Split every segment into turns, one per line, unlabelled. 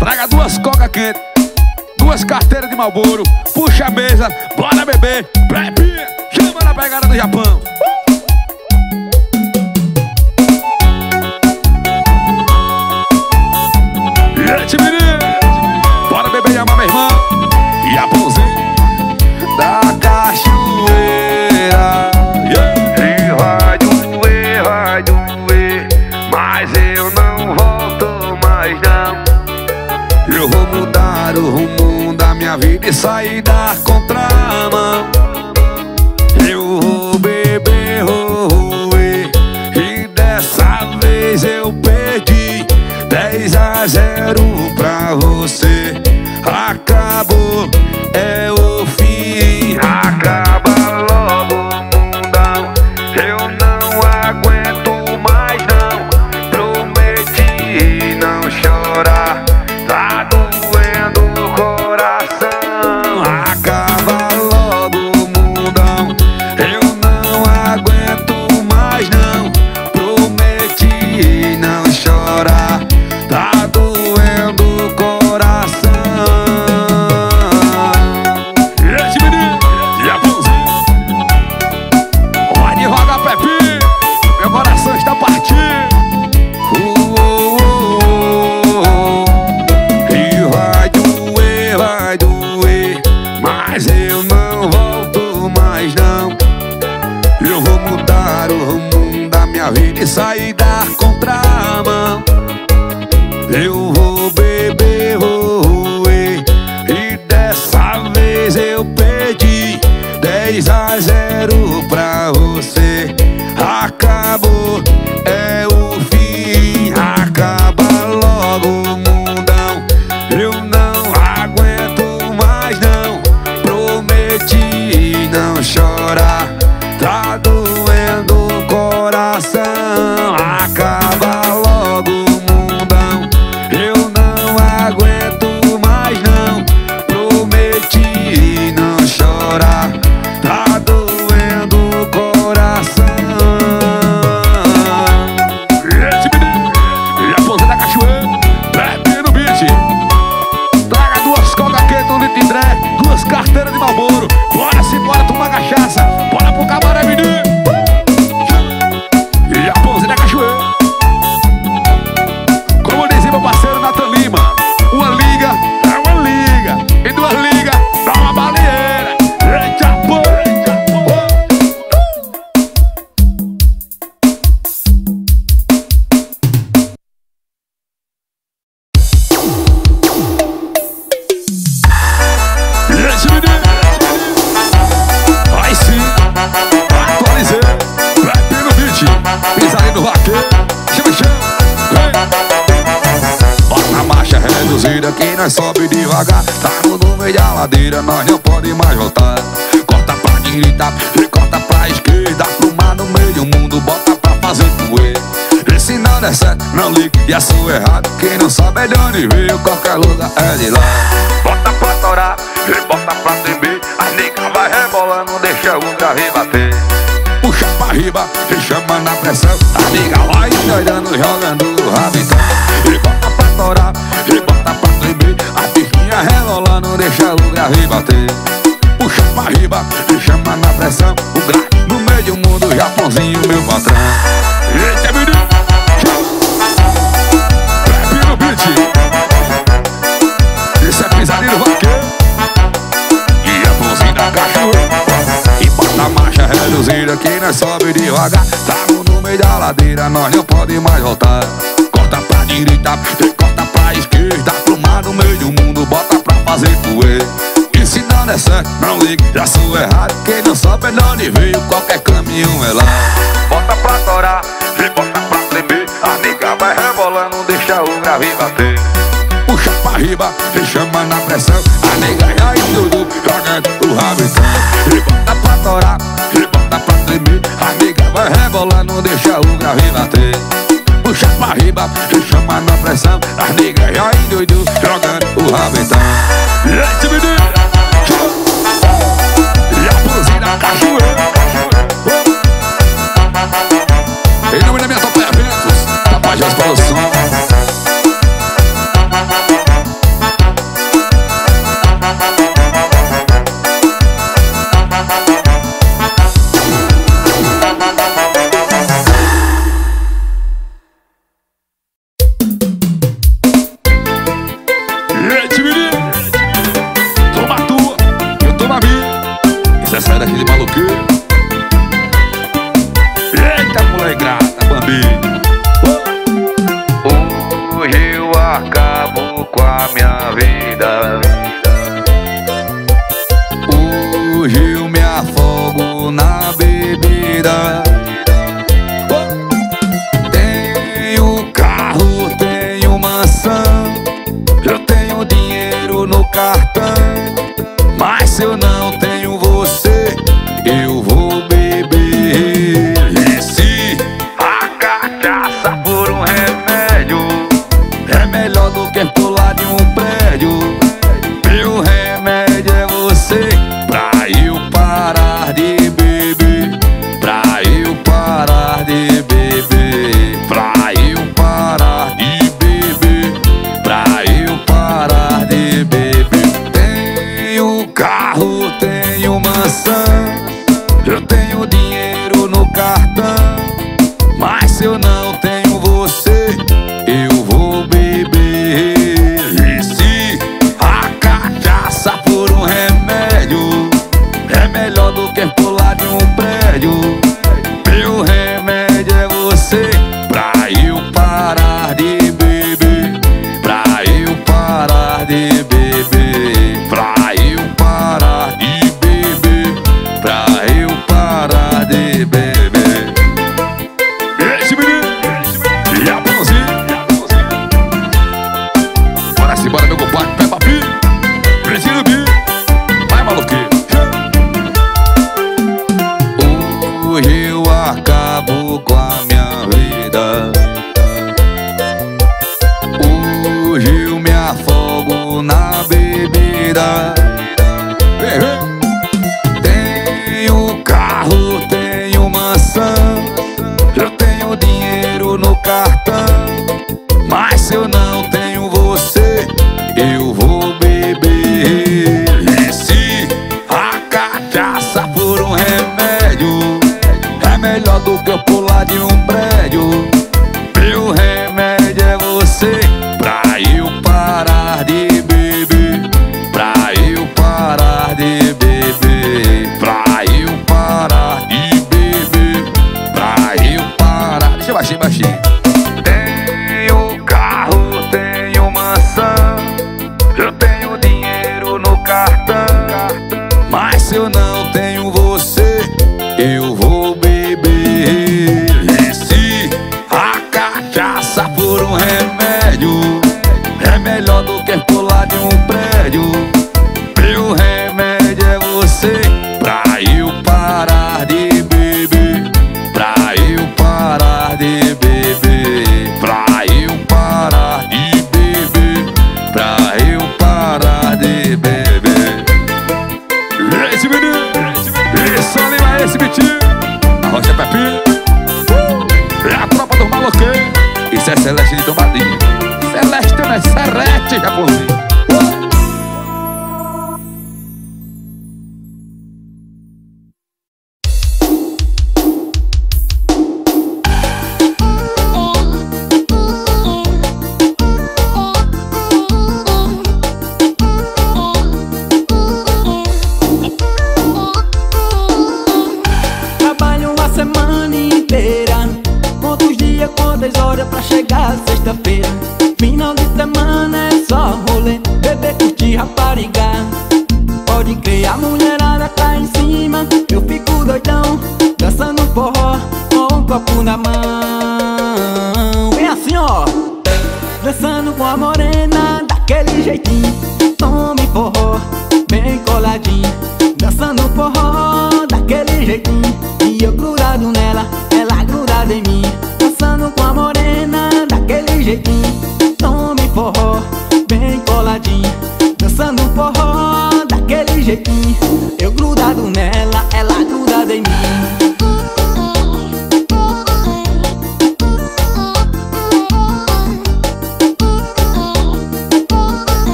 Traga duas coca quente, duas carteiras de malboro, puxa a mesa, bora beber, bebe, chama na pegada do Japão. Tibiri. sair 自己弄 pode mais voltar. Corta pra direita, corta pra esquerda. Pro mar no meio do mundo, bota pra fazer poeira. E se não der é certo, não ligue, já sou errado Quem não sabe é de onde veio, qualquer caminho é lá.
Bota pra torar, e bota pra tremer. A nega vai rebolando, deixa o grave bater.
Puxa pra riba, e chama na pressão. A nega já estudou, jogando o rabetão E bota pra torar, e bota pra tremer. A nega vai rebolando, deixa riba E chama na pressão As negras já doido Jogando o rabetão.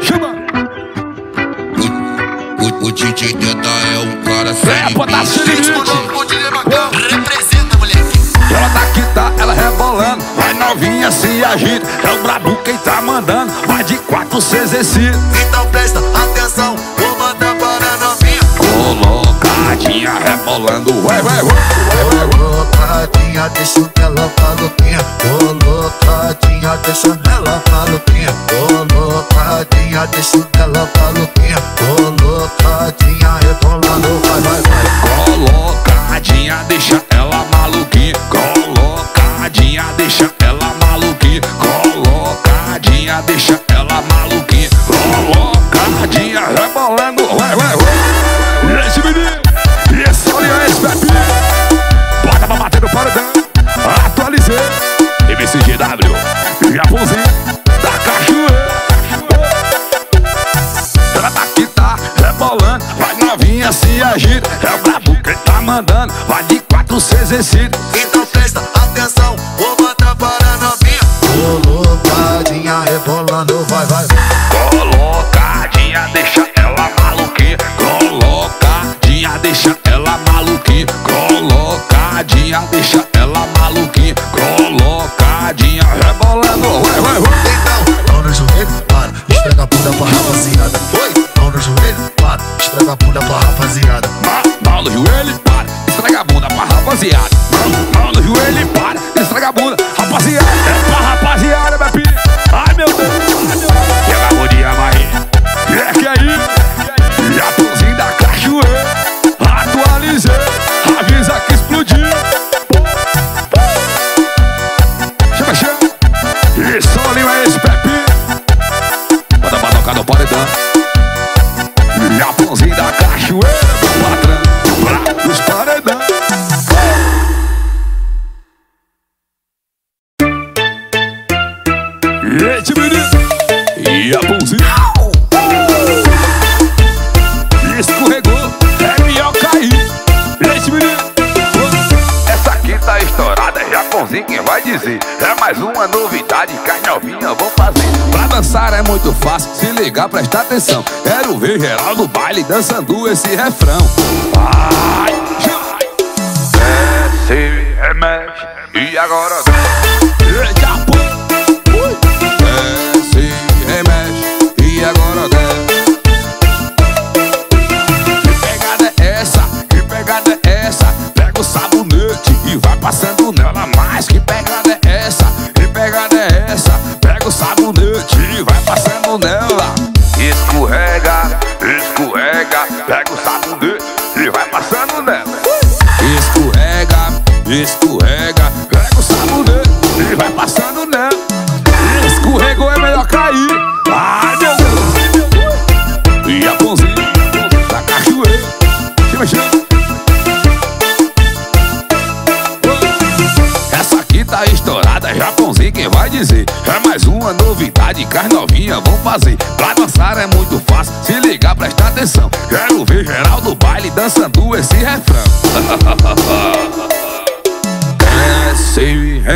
Chama!
O, o, o DJ Teta é um cara sem
É, a sem
limite Representa, moleque.
Ela tá aqui, tá, ela rebolando. Vai novinha, se agita. É o brabo quem tá mandando. Vai de quatro, se exercita
Então presta atenção Vou mandar para a novinha.
Colocadinha, rebolando. Vai, vai, vai
Colocadinha, deixa o telão pra novinha Colocadinha
tadinha, deixa ela falo que bolou, tadinha, deixa ela falo que lá no vai, vai, vai. vencido.
Então presta atenção, vou matar para novinha.
Colocadinha rebolando, vai, vai.
Colocadinha, deixa ela maluquinha. Colocadinha, deixa ela atenção. Quero ver Geraldo baile dançando esse refrão.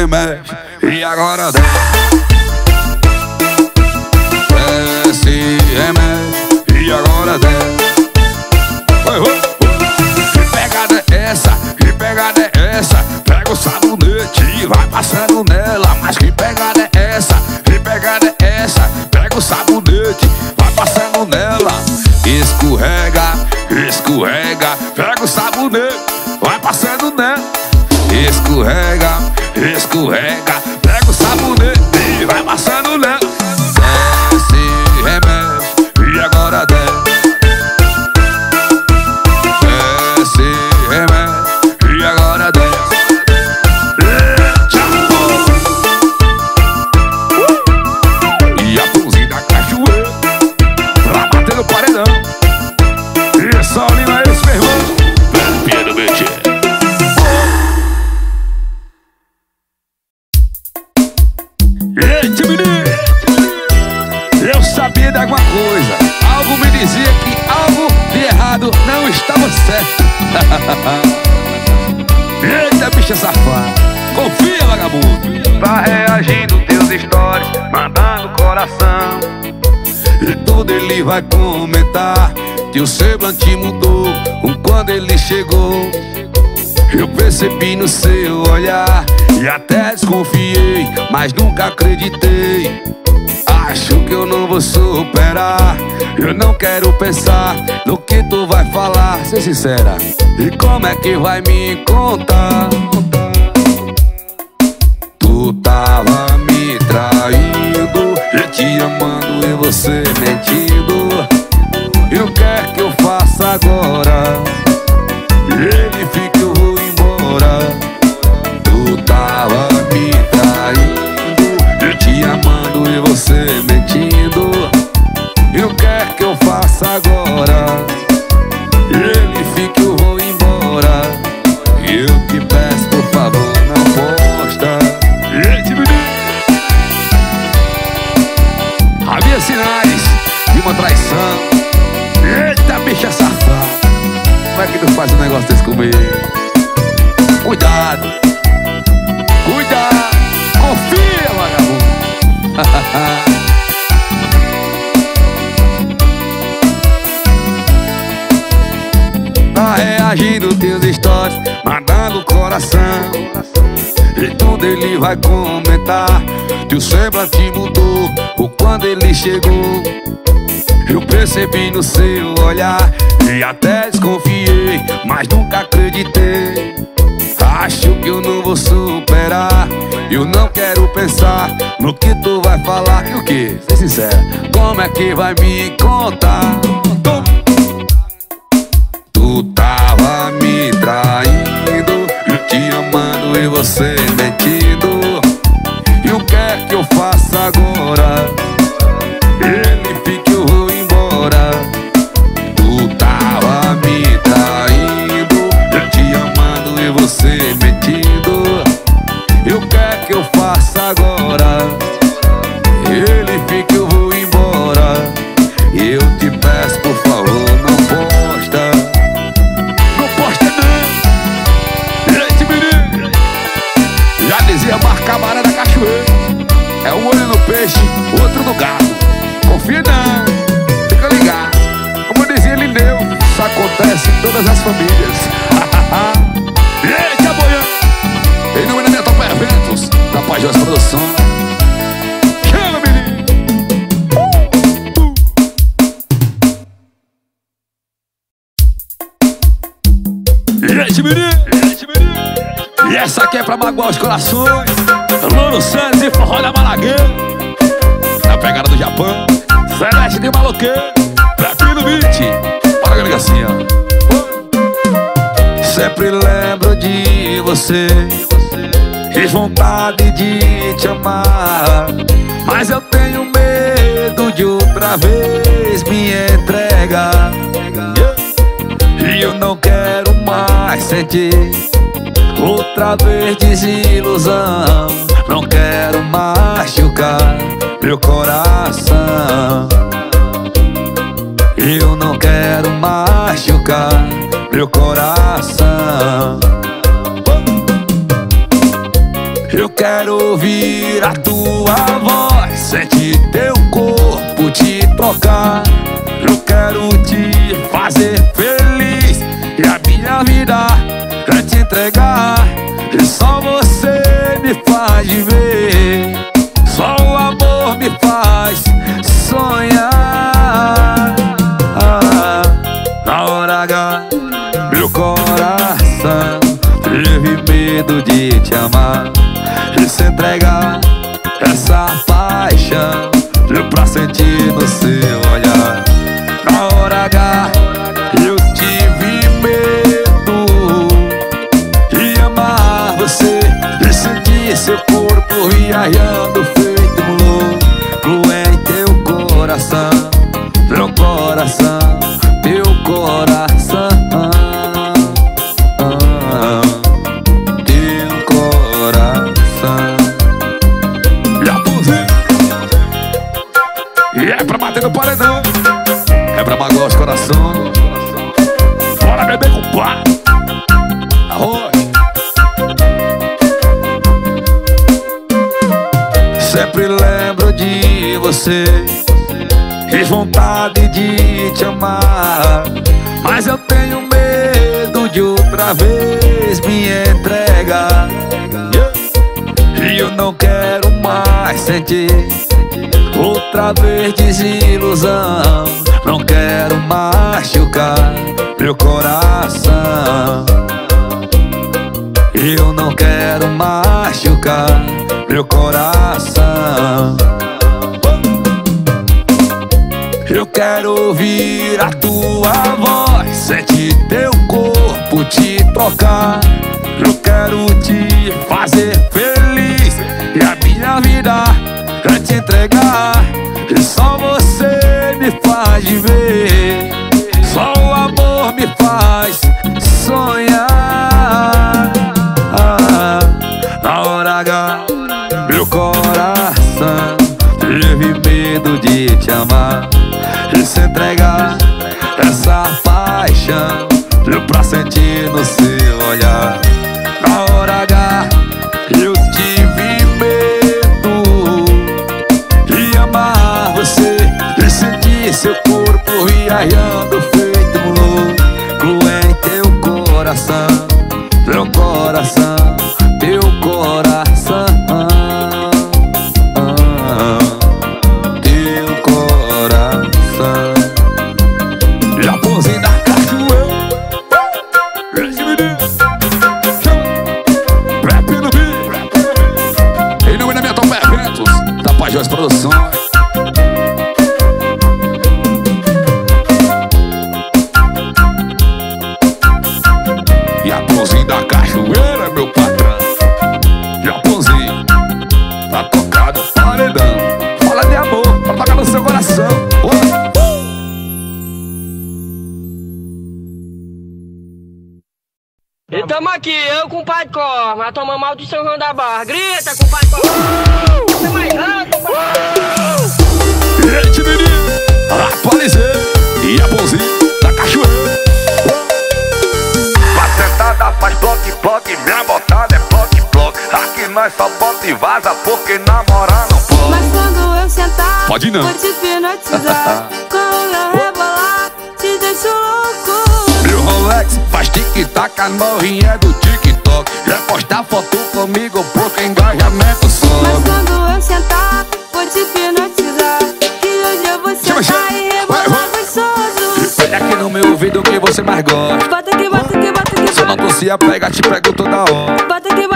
remédio e agora desce. mas nunca acreditei. Acho que eu não vou superar. Eu não quero pensar no que tu vai falar, ser sincera. E como é que vai me contar? Tu tava me traindo, eu te amando e você mentindo. E o que é que eu faço agora? O semblante mudou Ou quando ele chegou Eu percebi no seu olhar E até desconfiei Mas nunca acreditei Acho que eu não vou superar Eu não quero pensar No que tu vai falar E o que? Ser sincero Como é que vai me contar? Tu tava me traindo Eu te amando e você mentindo agora? Desilusão Não quero machucar meu coração. Eu não quero machucar meu coração. Eu quero ouvir a tua voz Sentir teu corpo te tocar. Eu quero te fazer entregar E só você me faz viver Só o amor me faz sonhar. Na hora H, meu coração Teve medo de te amar. E se entregar essa paixão pra sentir no seu corpo você. Fiz vontade de te amar Mas eu tenho medo de outra vez me entregar. E eu não quero mais sentir Outra vez desilusão. Não quero machucar meu coração. Eu não quero machucar meu coração Eu quero ouvir a tua voz Sentir teu corpo te tocar. Eu quero te fazer feliz E a minha vida é te entregar. E só você me faz viver Só o amor me faz se entregar
casa porque namorar não pode.
Mas quando eu sentar,
pode não.
vou te hipnotizar. quando eu rebolar, te deixo louco.
Meu Rolex faz tic-tac, a morrinha do TikTok. Já reposta foto comigo, pouco engajamento
só.
Mas
quando eu sentar, vou te hipnotizar. que hoje eu vou sentar e rebolar gostoso.
Olha aqui no meu ouvido o que você mais gosta.
Bota aqui, bota aqui, bota aqui.
Se eu não tossia, pega, te pego toda hora.
Bota aqui, bota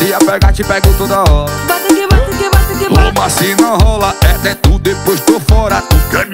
Se apegar, te pego toda hora.
Bota que bota que bota que bota.
Toma se não rola, é dentro, depois tô fora. Tu quer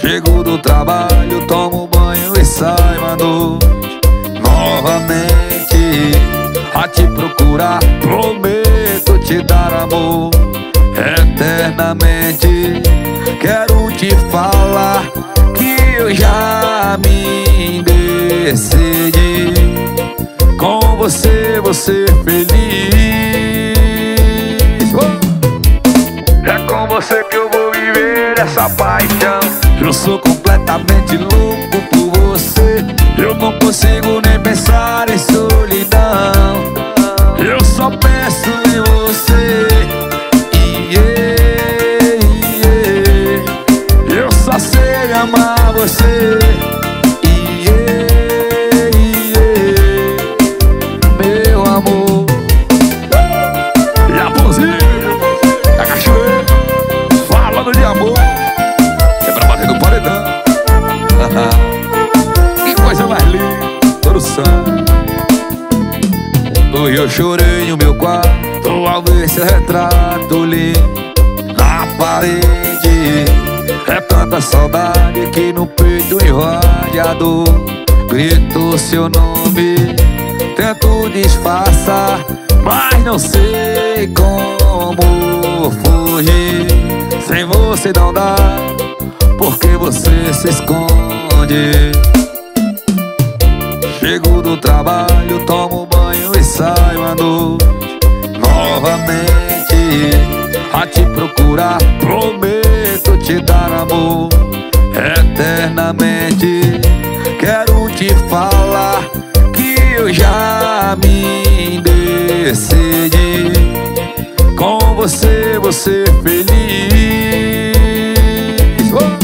Chego do trabalho, tomo banho e saio à noite. Novamente a te procurar Prometo te dar amor. Eternamente Quero te falar que eu já me decidi. Com você vou ser feliz!
É com você que eu vou essa paixão.
Eu sou completamente louco por você. Eu não consigo nem pensar em solidão. Eu só penso A saudade que no peito invade a dor Grito seu nome, tento disfarçar Mas não sei como fugir. Sem você não dá, porque você se esconde? Chego do trabalho, tomo banho e saio à noite. Novamente a te procurar, prometo prometo te dar amor eternamente. Quero te falar que eu já me decidi. Com você, você feliz. Oh!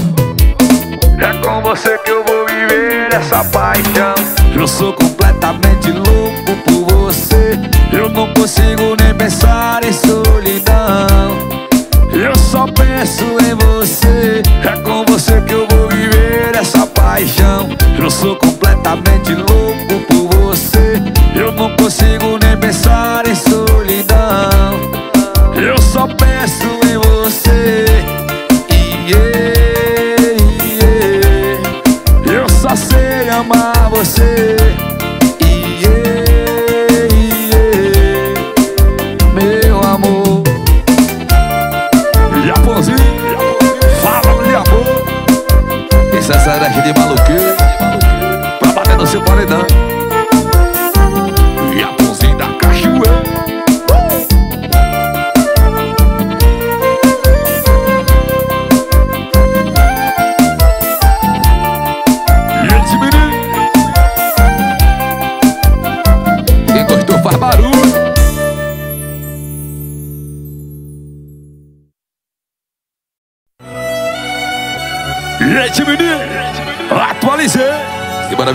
É com você que eu vou viver essa paixão. Eu sou completamente louco por você. Eu não consigo nem pensar em solidão penso em você É com você que eu vou viver essa paixão. Eu sou completamente louco por você Eu não consigo nem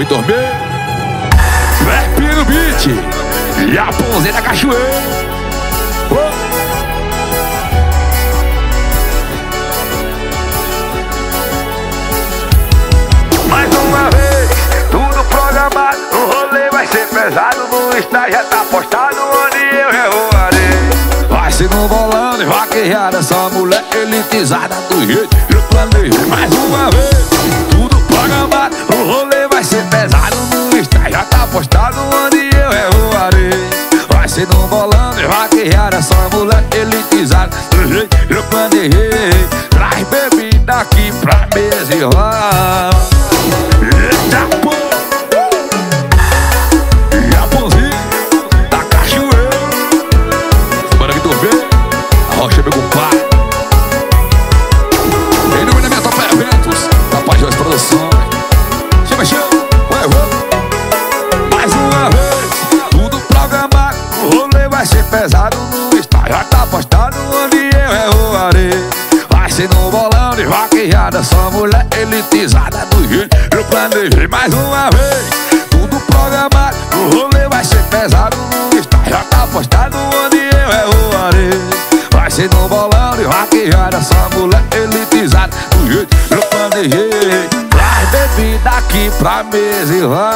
Vitor B. Verp no beat. E a ponzeira cachoeira.
O rolê vai ser pesado No estágio já tá postado Onde eu revoarei
Vai se no volando Vaquejada Essa mulher elitizada do Rio certeza e vai.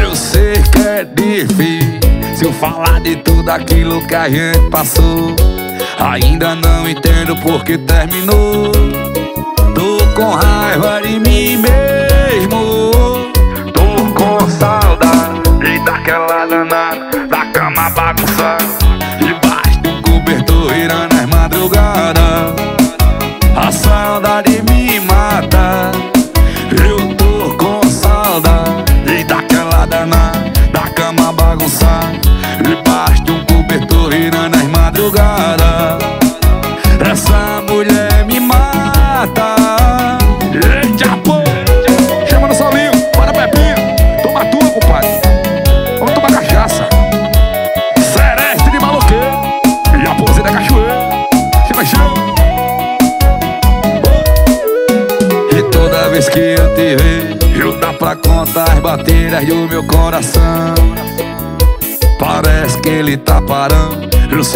Eu sei que é difícil falar de tudo aquilo que a gente passou. Ainda não entendo por que terminou. Tô com raiva de mim mesmo.
Tô com saudade daquela danada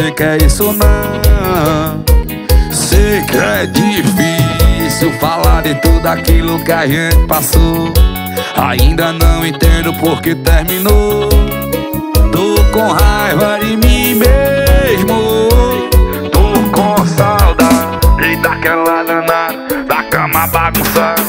parando Eu sei que é isso não? Sei que é difícil Falar de tudo aquilo que a gente passou. Ainda não entendo por que terminou. Tô com raiva de mim mesmo.
Tô com saudade daquela danada Da cama bagunçada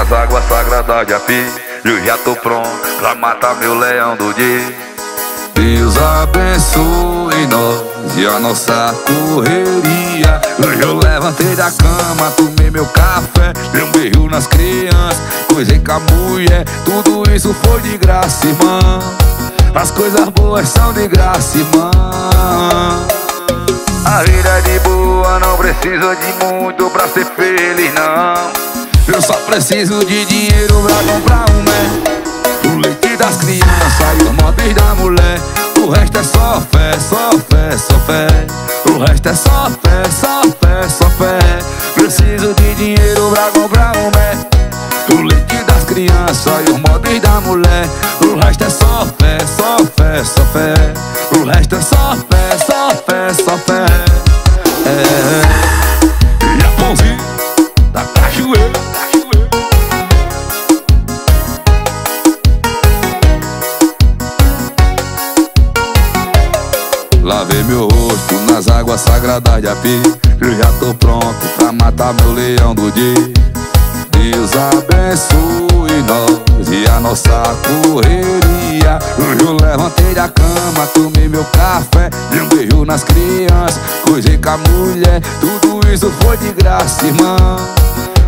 nas águas sagradas de Api Eu já tô pronto pra matar meu leão do dia
Deus abençoe nós e a nossa correria. Hoje eu levantei da cama, tomei meu café, dei um beijo nas crianças, coisei com a mulher. Tudo isso foi de graça, irmão. As coisas boas são de graça, irmão.
A vida é de boa, não precisa de muito pra ser feliz, não
Eu só preciso de dinheiro pra comprar um mé. O leite das crianças e os móveis da mulher. O resto é só fé, só fé, só fé. O resto é só fé, só fé, só fé. Preciso de dinheiro pra comprar um mé. O leite das crianças e os móveis da mulher. O resto é só fé, só fé, só fé. O resto é só fé, só fé, só fé. Nas águas sagradas de Api. Eu já tô pronto pra matar meu leão do dia. Deus abençoe nós e a nossa correria. Eu levantei da cama, tomei meu café Dei um beijo nas crianças, coisei com a mulher Tudo isso foi de graça, irmão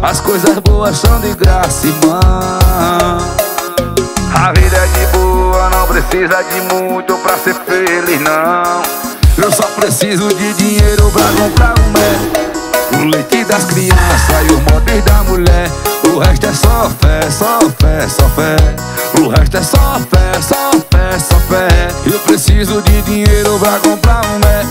As coisas boas são de graça, irmão
A vida é de boa, não precisa de muito pra ser feliz, não
Eu só preciso de dinheiro pra comprar um mé. O leite das crianças e os móveis da mulher. O resto é só fé, só fé, só fé. O resto é só fé, só fé, só fé. Eu preciso de dinheiro pra comprar um mé.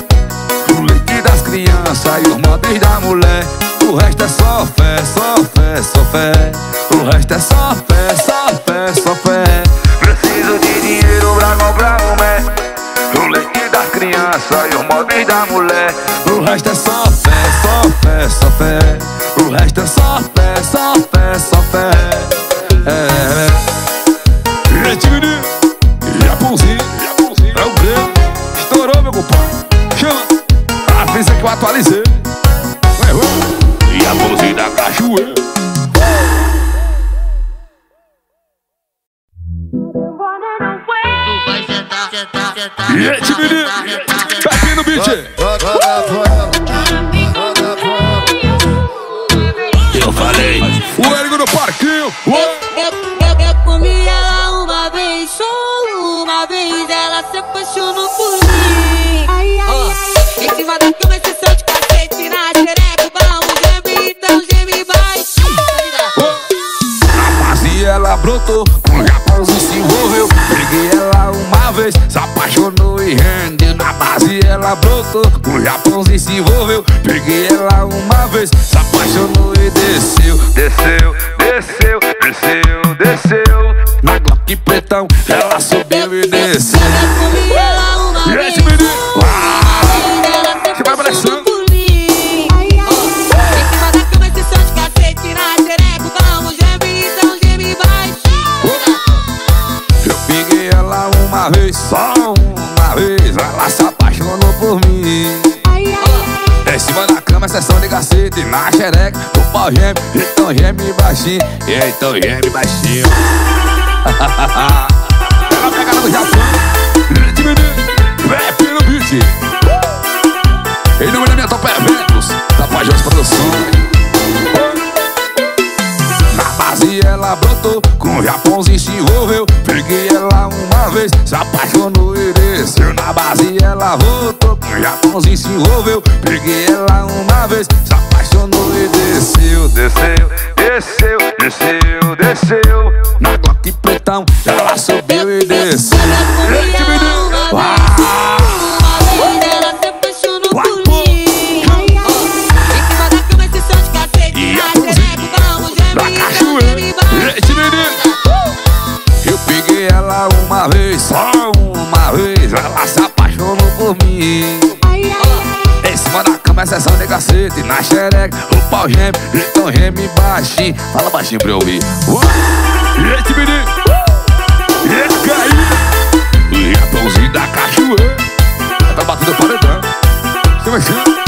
O leite das crianças e os móveis da mulher. O resto é só fé, só fé, só fé. O resto é só fé, só fé, só fé
criança e os móveis da mulher.
O resto é só fé, só fé, só fé. O resto é só fé, só fé, só fé. É. E time de Japãozinho, é o Breno. Estourou, meu compadre. Chama. Avisa que eu atualizei. E a mãozinha da cachoeira.
Vai sentar,
no beat. Eu falei. O Érico no parquinho.
Eu, eu, eu comi ela uma vez, só uma vez, ela se apaixonou por mim. Ó, em cima da cama, sessão de cacete na xereca, vamos geme, então geme baixo.
A Mazia ela brotou, brotou, com Japãozinho se envolveu. Peguei ela uma vez, se apaixonou e desceu.
Desceu, desceu, desceu, desceu.
Na Glock pretão, ela subiu
xereca,
o pau geme Então geme baixinho. Então geme baixinho. Ela pega no Japão. Menino Rap no beat. Em nome da minha Top Eventos Tapajós Produções. Na base ela brotou, com o Japãozinho se envolveu. Peguei ela uma vez, se base ela voltou, com o Japãozinho se envolveu. Peguei ela uma vez, se apaixonou e desceu.
Desceu, desceu, desceu, desceu.
Na Glock pretão, ela subiu
xereca,
o pau geme Então geme baixinho. Fala baixinho pra eu ouvir. E esse menino E esse caído E a pãozinho da cachoeira. Tá batendo paredão. Você vai ser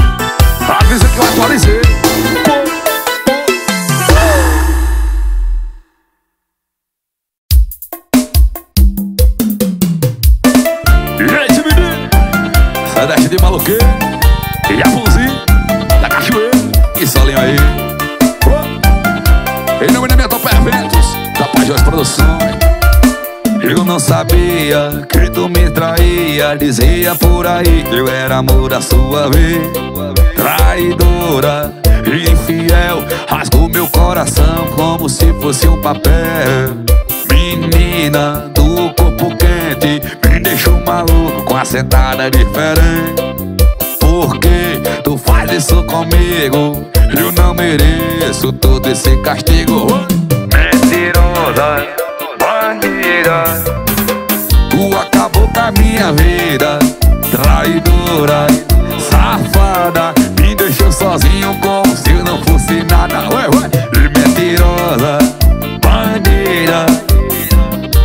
Dizia por aí que eu era amor da sua vez Traidora infiel. Rasgou meu coração como se fosse um papel. Menina do corpo quente Me deixou maluco com a sentada diferente. Por que tu faz isso comigo? Eu não mereço todo esse castigo.
Mentirosa, bandida.
Tu acabou com a minha vida Traidora, safada Me deixou sozinho como se eu não fosse nada. Ué, ué. E mentirosa, bandida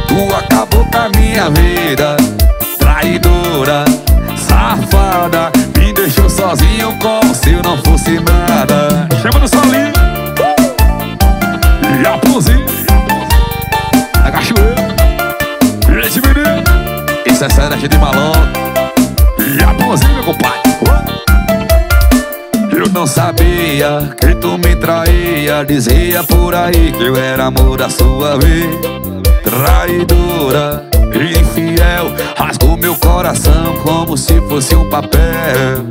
Tu acabou com a minha vida. Traidora, safada Me deixou sozinho como se eu não fosse nada. Chama no solinho. E a A cachoeira E esse menino Isso é sério, de malandro E a pãozinho, meu compadre. Eu não sabia que tu me traía. Dizia por aí que eu era amor da sua vez Traidora, infiel. Rasgou meu coração como se fosse um papel.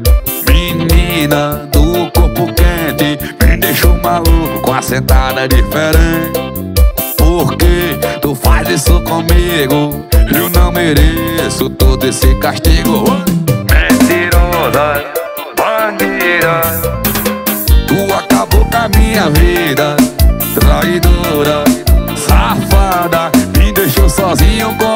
Menina do corpo quente Me deixou maluco com a sentada diferente. Por que tu faz isso comigo? Eu não mereço todo esse castigo
Mentirosa, bandida.
Tu acabou com a minha vida Traidora, safada Me deixou sozinho como